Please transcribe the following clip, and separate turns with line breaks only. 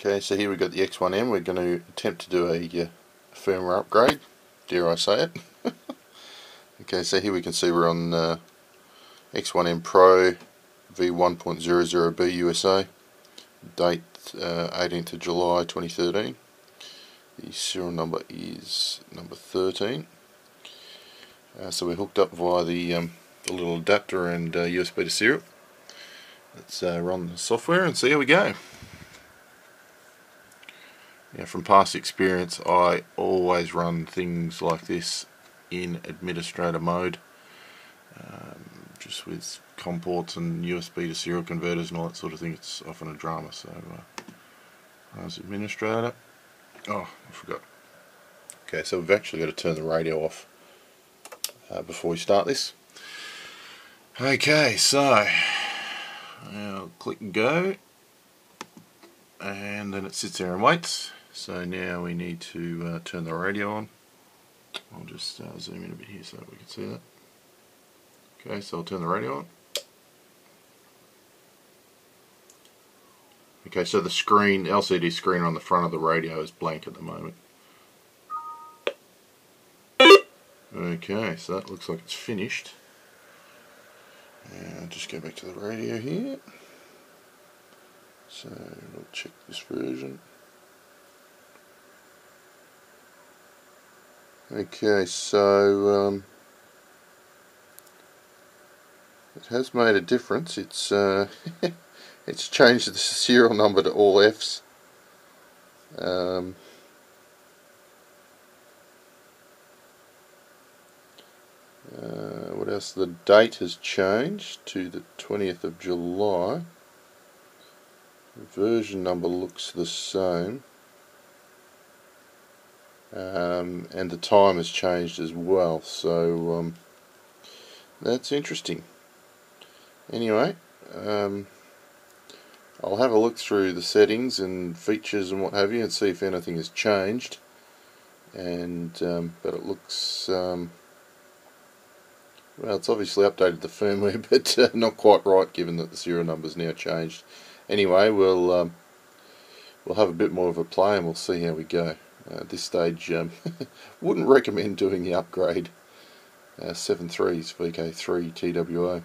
Okay, so here we've got the X1M. We're going to attempt to do a uh, firmware upgrade, dare I say it. okay, so here we can see we're on uh, X1M Pro V1.00B USA, date uh, 18th of July 2013. The serial number is number 13. Uh, so we're hooked up via the, um, the little adapter and USB uh, to serial. Let's uh, run the software and see how we go. Now from past experience I always run things like this in administrator mode um, just with COM ports and USB to serial converters and all that sort of thing. It's often a drama so uh, as administrator. Oh I forgot. Okay so we've actually got to turn the radio off uh, before we start this. Okay so I'll click go and then it sits there and waits so now we need to uh, turn the radio on. I'll just uh, zoom in a bit here so we can see that. Okay, so I'll turn the radio on. Okay, so the screen, LCD screen on the front of the radio is blank at the moment. Okay, so that looks like it's finished. And I'll just go back to the radio here. So we'll check this version. Okay, so um, it has made a difference. It's uh, it's changed the serial number to all Fs. Um, uh, what else? The date has changed to the 20th of July. Version number looks the same um, and the time has changed as well. So um, that's interesting. Anyway um, I'll have a look through the settings and features and what have you and see if anything has changed. And um, but it looks um, well it's obviously updated the firmware but uh, not quite right given that the serial number's now changed. Anyway we'll um, we'll have a bit more of a play and we'll see how we go at this stage, um, wouldn't recommend doing the upgrade. Uh, 7.3's VK3 TWO.